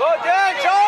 Go down, Charlie!